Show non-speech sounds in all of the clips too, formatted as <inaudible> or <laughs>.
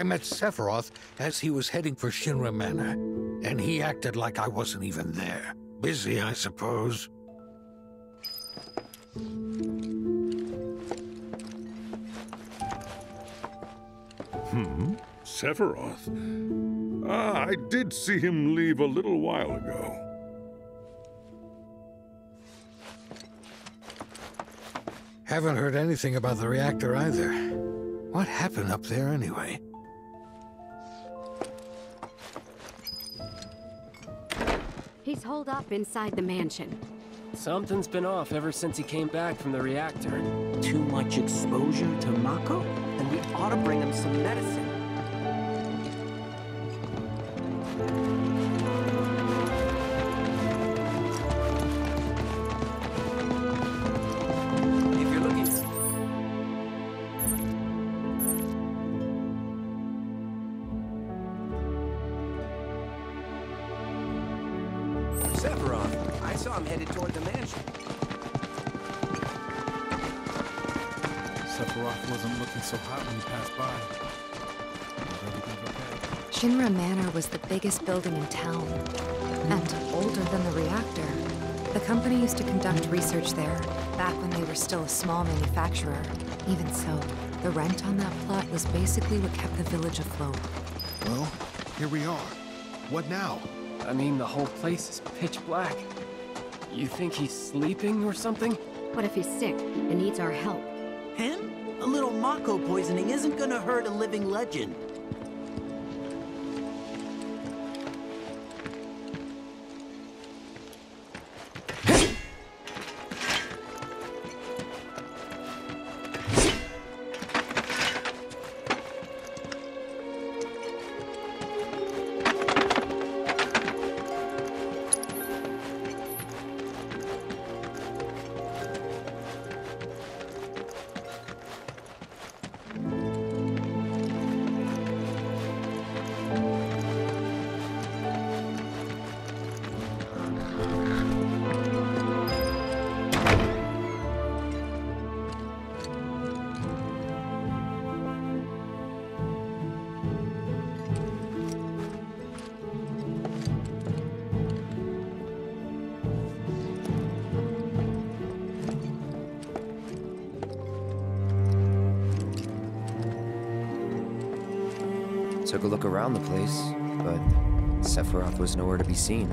I met Sephiroth as he was heading for Shinra Manor, and he acted like I wasn't even there. Busy, I suppose. Hmm? Sephiroth? Ah, I did see him leave a little while ago. Haven't heard anything about the reactor either. What happened up there anyway? He's holed up inside the mansion. Something's been off ever since he came back from the reactor. Too much exposure to Mako? Then we ought to bring him some medicine. Sephiroth, I saw him headed toward the mansion. Sephiroth wasn't looking so hot when he passed by. Everything okay? Shinra Manor was the biggest building in town, and older than the reactor. The company used to conduct research there, back when they were still a small manufacturer. Even so, the rent on that plot was basically what kept the village afloat. Well, here we are. What now? I mean, the whole place is pitch black. You think he's sleeping or something? What if he's sick and needs our help? Him? A little Mako poisoning isn't gonna hurt a living legend. Took a look around the place, but Sephiroth was nowhere to be seen.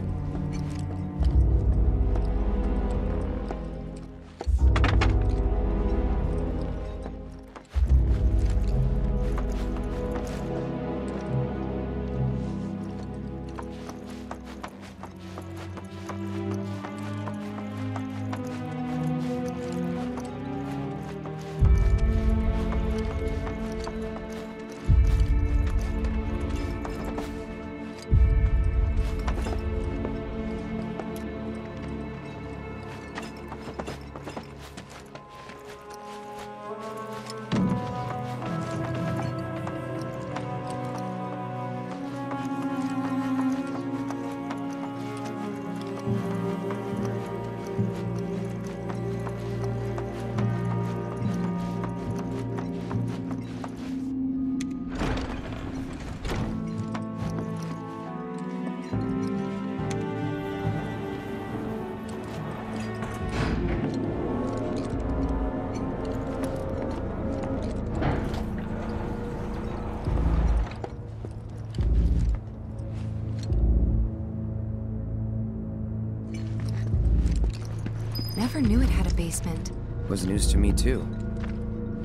Never knew it had a basement. Was news to me too.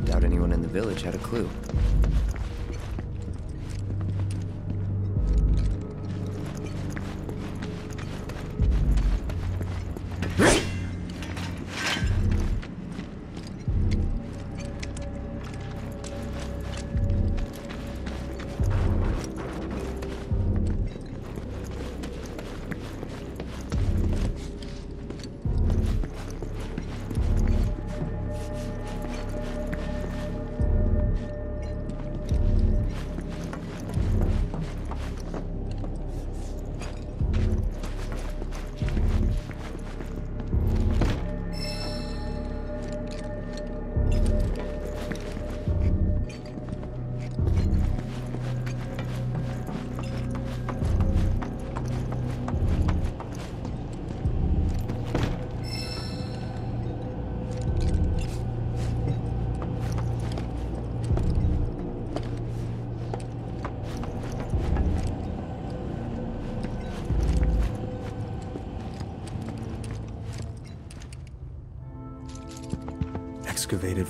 Doubt anyone in the village had a clue.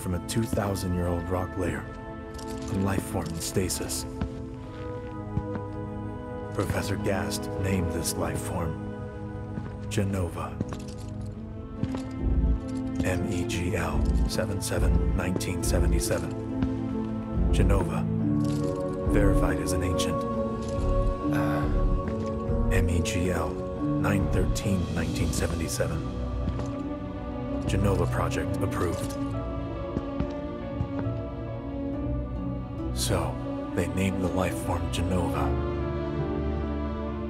From a 2,000 year old rock layer, a life form in stasis. Professor Gast named this life form Jenova. MEGL 77 1977. Jenova. Verified as an ancient. Uh, MEGL 913 1977. Jenova Project approved. So, they named the life form Jenova.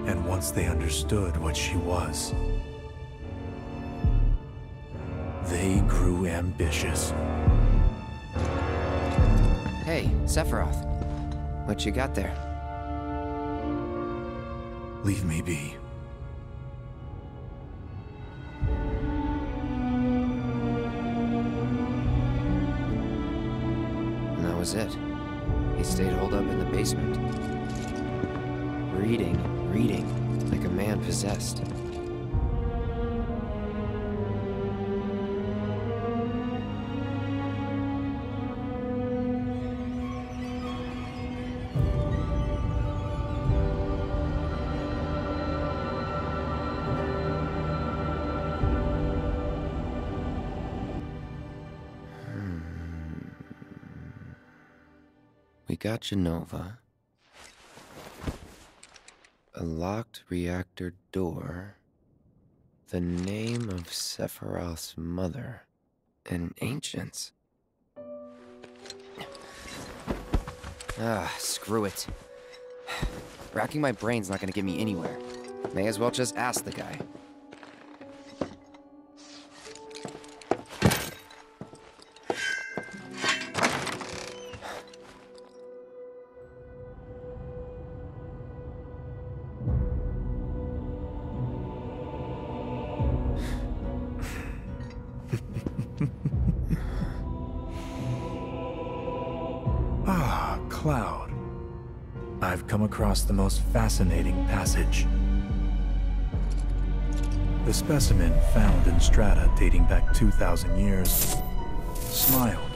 And once they understood what she was, they grew ambitious. hey, Sephiroth. What you got there? Leave me be. And that was it. Stayed holed up in the basement. Reading, reading, like a man possessed. Got Jenova. A locked reactor door. The name of Sephiroth's mother. And ancients. Ah, screw it. <sighs> Racking my brain's not gonna get me anywhere. May as well just ask the guy. Cloud. I've come across the most fascinating passage. The specimen found in strata dating back 2,000 years smiled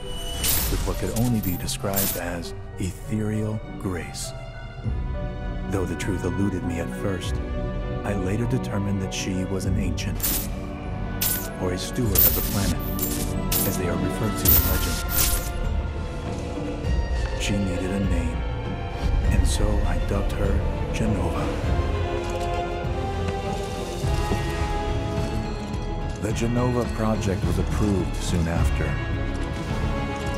with what could only be described as ethereal grace. Though the truth eluded me at first, I later determined that she was an ancient, or a steward of the planet, as they are referred to in legend. She needed a name, and so I dubbed her Jenova. The Jenova project was approved soon after.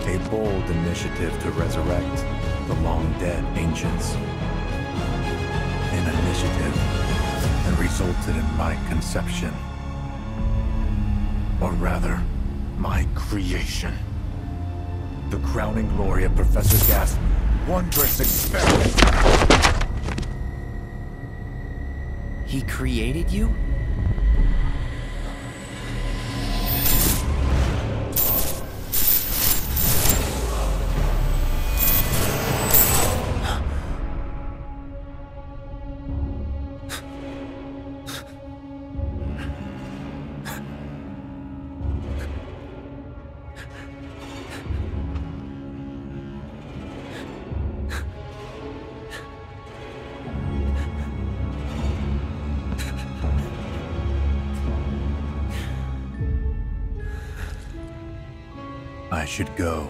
A bold initiative to resurrect the long dead ancients. An initiative that resulted in my conception. Or rather, my creation the crowning glory of Professor Gast's wondrous experiment. He created you? Should go.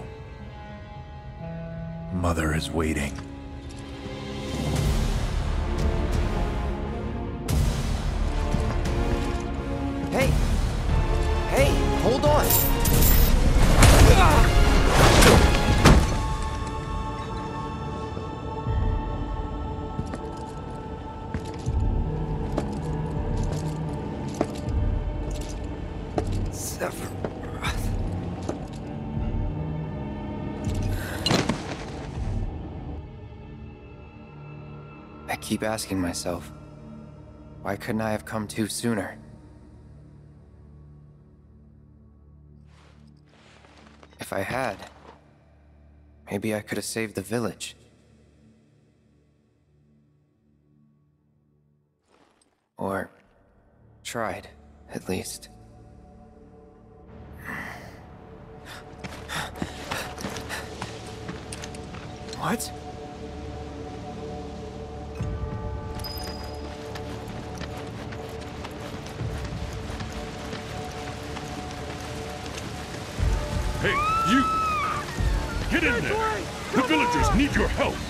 Mother is waiting. Hey! Hey, hold on! keep asking myself, why couldn't I have come to sooner? If I had, maybe I could have saved the village. Or tried, at least. What? Need your help!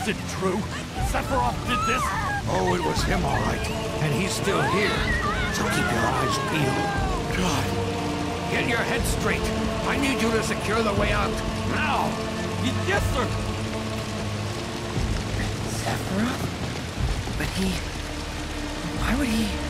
Is it true? Sephiroth did this? Oh, it was him, all right. And he's still here. So keep your eyes peeled. God. Get your head straight. I need you to secure the way out. Now. Yes, sir! Sephiroth? But he... Why would he...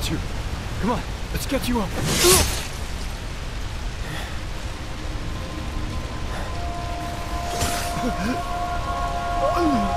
got you. Come on, let's get you up. You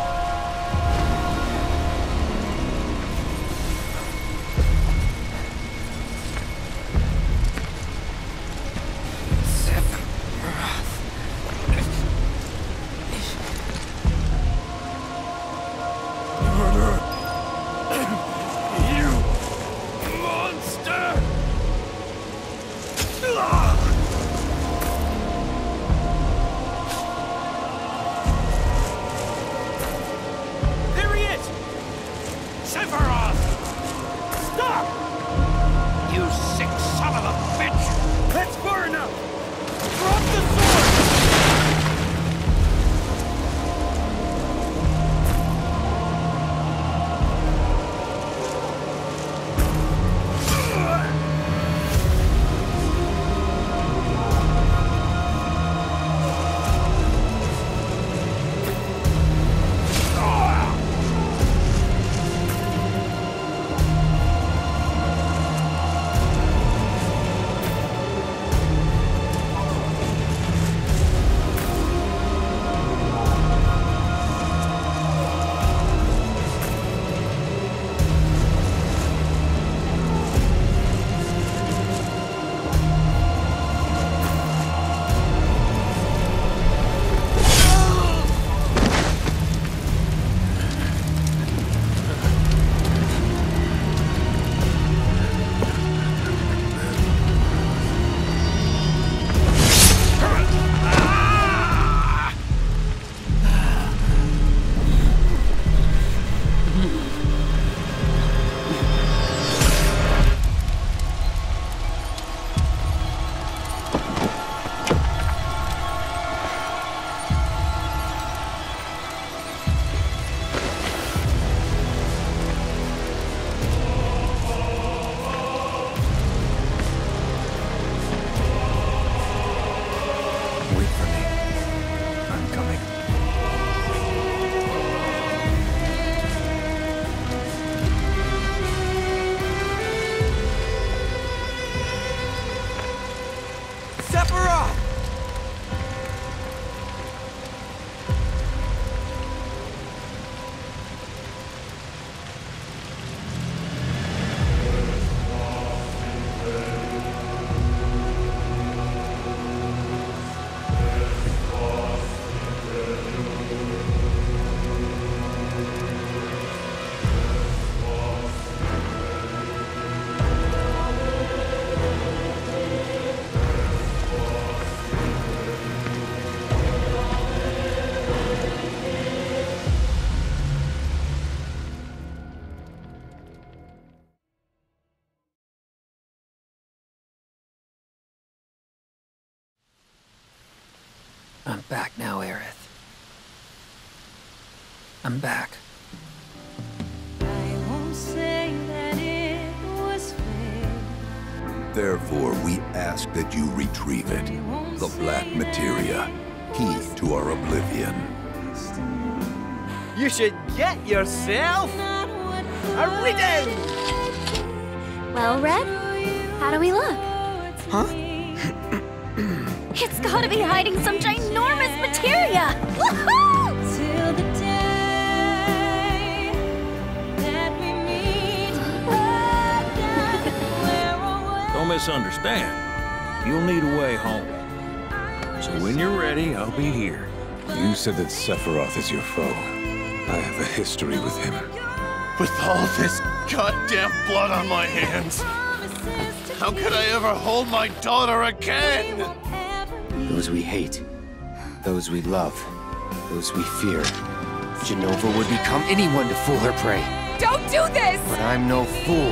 back now, Aerith. I'm back. Therefore, we ask that you retrieve it. The Black Materia, key to our oblivion. You should get yourself a reading! Well, Red, how do we look? Huh? <laughs> It's gotta be hiding some ginormous materia! Woohoo! Don't misunderstand. You'll need a way home. So when you're ready, I'll be here. You said that Sephiroth is your foe. I have a history with him. With all this goddamn blood on my hands, how could I ever hold my daughter again? Those we hate, those we love, those we fear. Jenova would become anyone to fool her prey. Don't do this! But I'm no fool.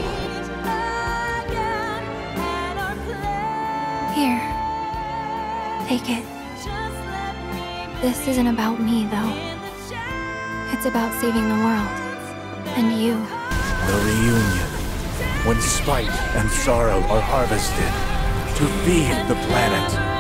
Here. Take it. This isn't about me, though. It's about saving the world. And you. The reunion. When spite and sorrow are harvested to feed the planet.